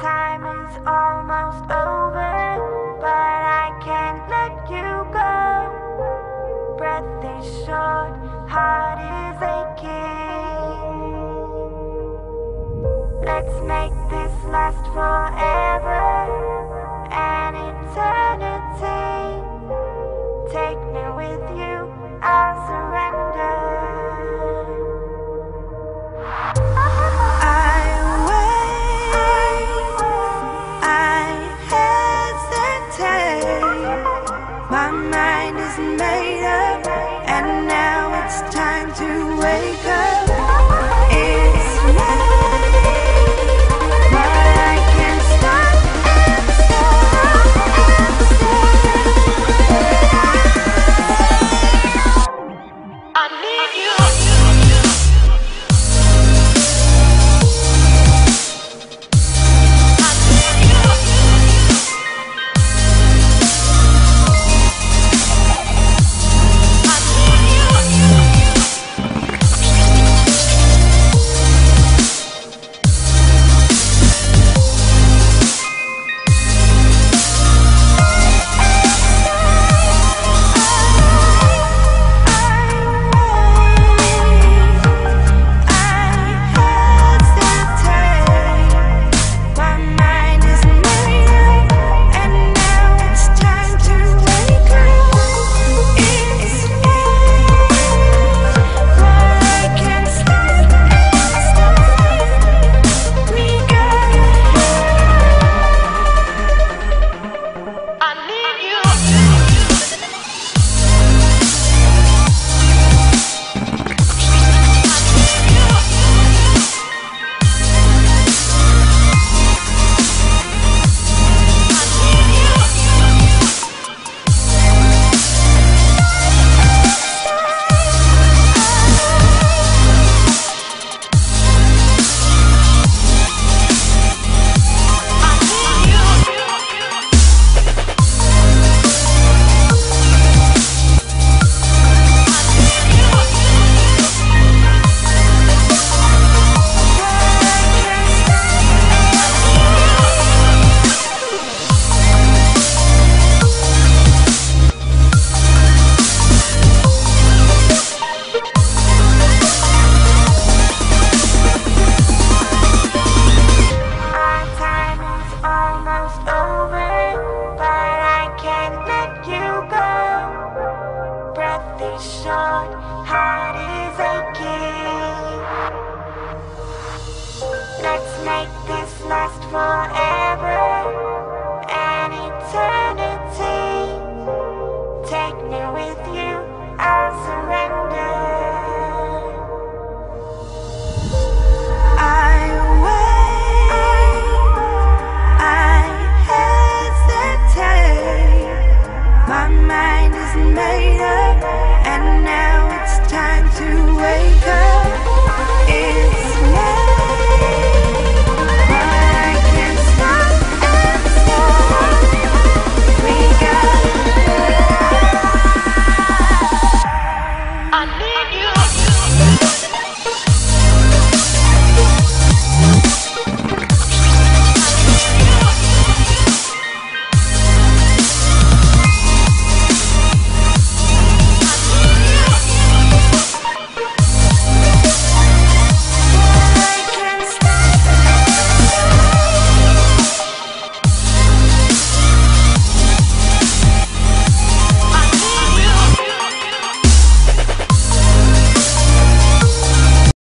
time is almost over, but I can't let you go. Breath is short, heart is aching. Let's make this last forever. shot, heart is aching. Let's make this last forever.